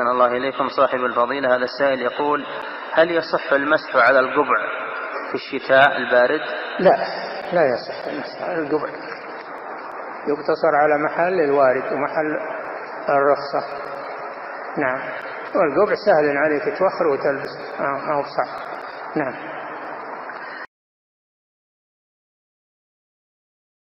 أحسن الله إليكم صاحب الفضيلة. هذا السائل يقول هل يصح المسح على القبع في الشتاء البارد؟ لا لا يصح المسح على القبع. يقتصر على محل الوارد ومحل الرخصة. نعم. والقبع سهل عليك توخر وتلبس. آه، ما هو صعب نعم.